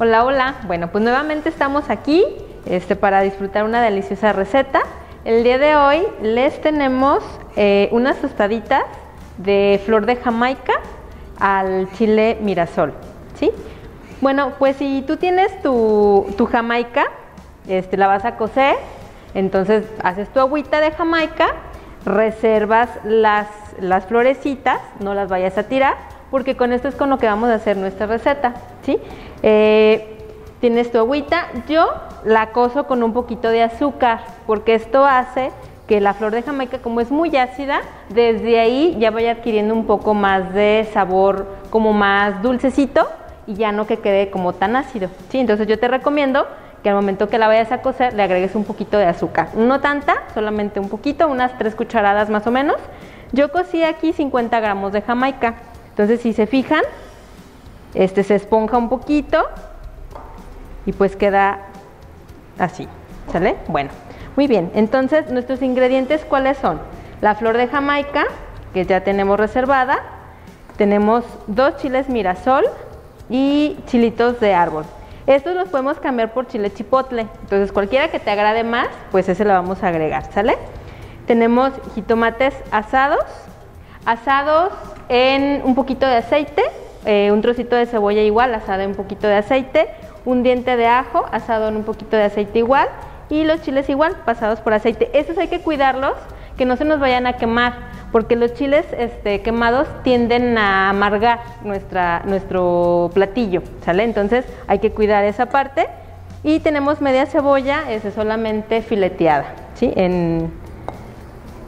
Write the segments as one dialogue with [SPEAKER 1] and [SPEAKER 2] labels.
[SPEAKER 1] Hola, hola. Bueno, pues nuevamente estamos aquí este, para disfrutar una deliciosa receta. El día de hoy les tenemos eh, unas tostaditas de flor de Jamaica al chile Mirasol. ¿sí? Bueno, pues si tú tienes tu, tu Jamaica, este, la vas a cocer, entonces haces tu agüita de Jamaica, reservas las, las florecitas, no las vayas a tirar, porque con esto es con lo que vamos a hacer nuestra receta. Eh, tienes tu agüita, yo la coso con un poquito de azúcar, porque esto hace que la flor de Jamaica, como es muy ácida, desde ahí ya vaya adquiriendo un poco más de sabor, como más dulcecito, y ya no que quede como tan ácido. ¿sí? Entonces yo te recomiendo que al momento que la vayas a cocer le agregues un poquito de azúcar. No tanta, solamente un poquito, unas tres cucharadas más o menos. Yo cocí aquí 50 gramos de Jamaica. Entonces si se fijan, este se esponja un poquito y pues queda así, ¿sale? Bueno, muy bien, entonces nuestros ingredientes cuáles son? La flor de Jamaica, que ya tenemos reservada, tenemos dos chiles mirasol y chilitos de árbol. Estos los podemos cambiar por chile chipotle, entonces cualquiera que te agrade más, pues ese lo vamos a agregar, ¿sale? Tenemos jitomates asados, asados en un poquito de aceite, eh, un trocito de cebolla igual, asado en un poquito de aceite, un diente de ajo asado en un poquito de aceite igual y los chiles igual, pasados por aceite. Estos hay que cuidarlos, que no se nos vayan a quemar, porque los chiles este, quemados tienden a amargar nuestra, nuestro platillo, ¿sale? Entonces hay que cuidar esa parte. Y tenemos media cebolla, es solamente fileteada, ¿sí? En,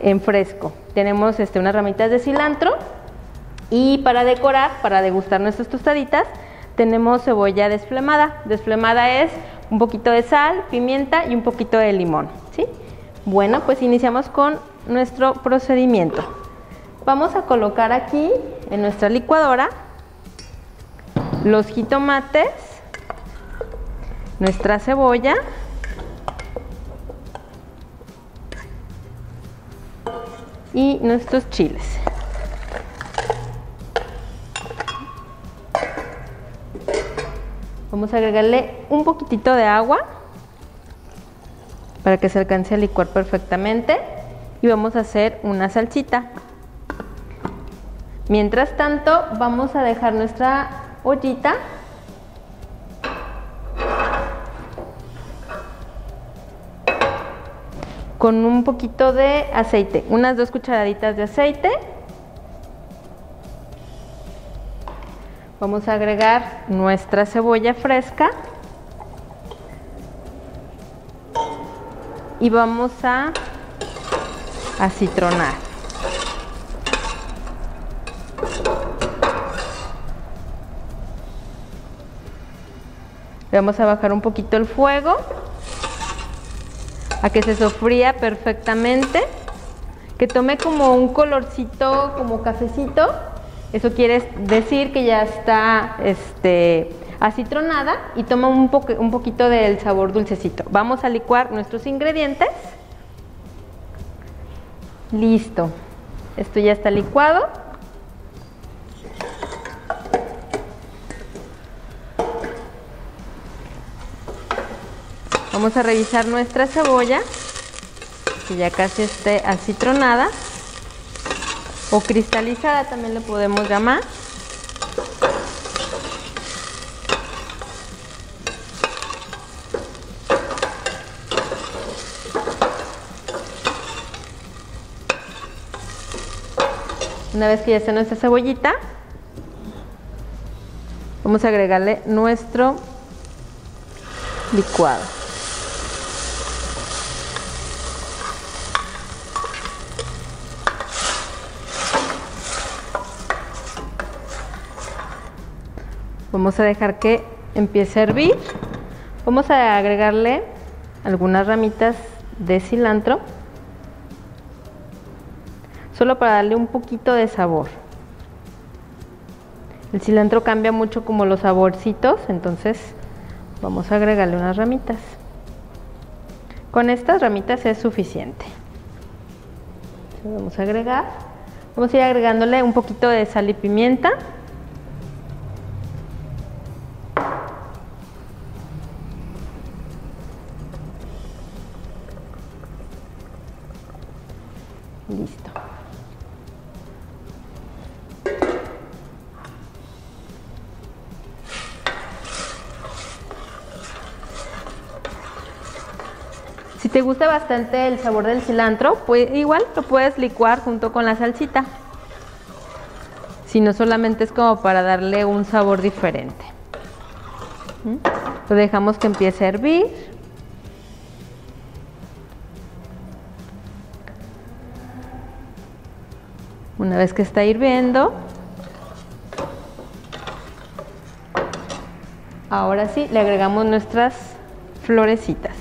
[SPEAKER 1] en fresco. Tenemos este, unas ramitas de cilantro y para decorar, para degustar nuestras tostaditas, tenemos cebolla desflemada. Desflemada es un poquito de sal, pimienta y un poquito de limón. ¿sí? Bueno, pues iniciamos con nuestro procedimiento. Vamos a colocar aquí en nuestra licuadora los jitomates, nuestra cebolla, y nuestros chiles. Vamos a agregarle un poquitito de agua para que se alcance a licuar perfectamente y vamos a hacer una salsita. Mientras tanto, vamos a dejar nuestra ollita con un poquito de aceite, unas dos cucharaditas de aceite. Vamos a agregar nuestra cebolla fresca y vamos a acitronar. Vamos a bajar un poquito el fuego a que se sofría perfectamente, que tome como un colorcito como cafecito. Eso quiere decir que ya está este, acitronada y toma un, un poquito del sabor dulcecito. Vamos a licuar nuestros ingredientes. Listo. Esto ya está licuado. Vamos a revisar nuestra cebolla, que ya casi esté acitronada o cristalizada también le podemos llamar. Una vez que ya está nuestra cebollita, vamos a agregarle nuestro licuado. Vamos a dejar que empiece a hervir. Vamos a agregarle algunas ramitas de cilantro, solo para darle un poquito de sabor. El cilantro cambia mucho como los saborcitos, entonces vamos a agregarle unas ramitas. Con estas ramitas es suficiente. Vamos a agregar. Vamos a ir agregándole un poquito de sal y pimienta. Te gusta bastante el sabor del cilantro, pues igual lo puedes licuar junto con la salsita. Si no solamente es como para darle un sabor diferente. ¿Mm? Lo dejamos que empiece a hervir. Una vez que está hirviendo, ahora sí le agregamos nuestras florecitas.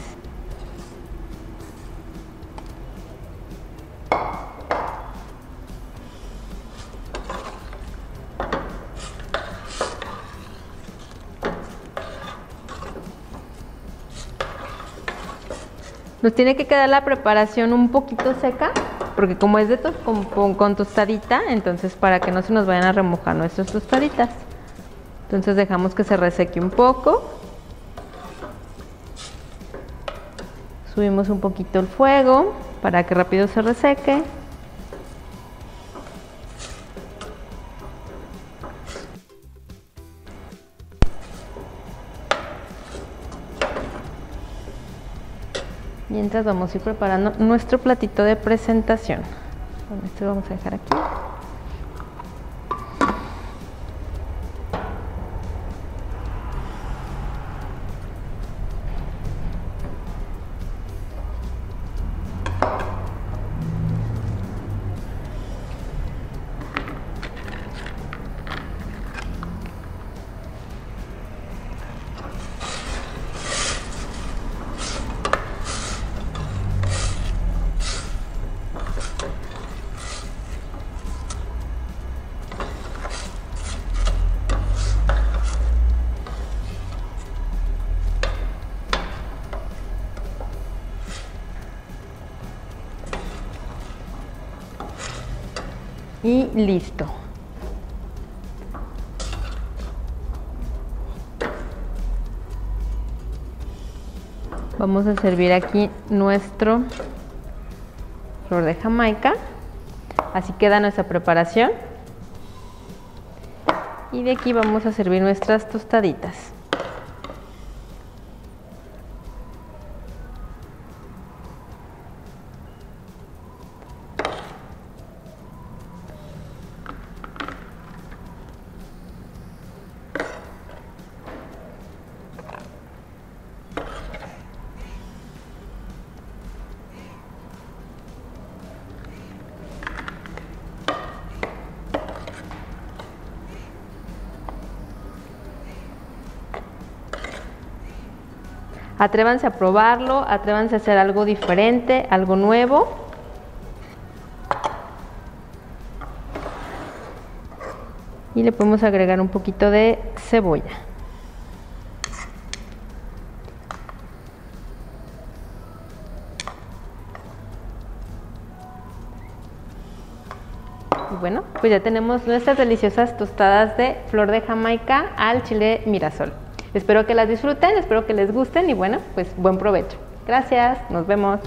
[SPEAKER 1] Nos tiene que quedar la preparación un poquito seca, porque como es de con, tostadita, entonces para que no se nos vayan a remojar nuestras tostaditas. Entonces dejamos que se reseque un poco. Subimos un poquito el fuego para que rápido se reseque. Mientras vamos a ir preparando nuestro platito de presentación. esto lo vamos a dejar aquí. Y listo. Vamos a servir aquí nuestro flor de jamaica. Así queda nuestra preparación. Y de aquí vamos a servir nuestras tostaditas. Atrévanse a probarlo, atrévanse a hacer algo diferente, algo nuevo. Y le podemos agregar un poquito de cebolla. Y bueno, pues ya tenemos nuestras deliciosas tostadas de flor de Jamaica al chile mirasol. Espero que las disfruten, espero que les gusten y bueno, pues buen provecho. Gracias, nos vemos.